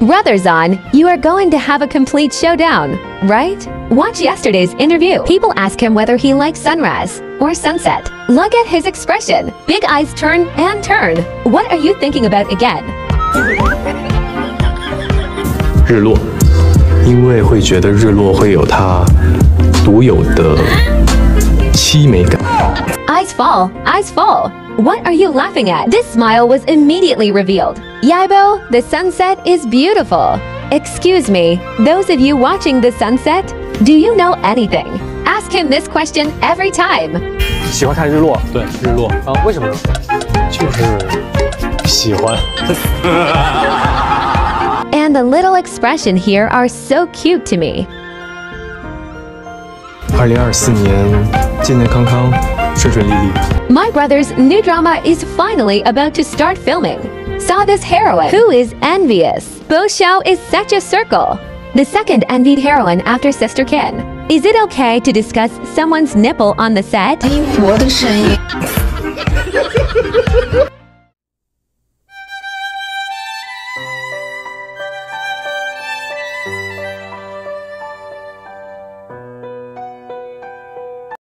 Brothers on, you are going to have a complete showdown, right? Watch yesterday's interview. People ask him whether he likes sunrise or sunset. Look at his expression. Big eyes turn and turn. What are you thinking about again? 日落，因为会觉得日落会有它独有的凄美感。 Eyes fall, eyes fall. What are you laughing at? This smile was immediately revealed. Yibo, the sunset is beautiful. Excuse me, those of you watching the sunset, do you know anything? Ask him this question every time. 喜欢看日落，对日落啊？为什么呢？就是喜欢。and the little expression here are so cute to me. 二零二四年健健康康。my brother's new drama is finally about to start filming. Saw this heroine who is envious. Bo Xiao is such a circle. The second envied heroine after Sister Kin. Is it okay to discuss someone's nipple on the set?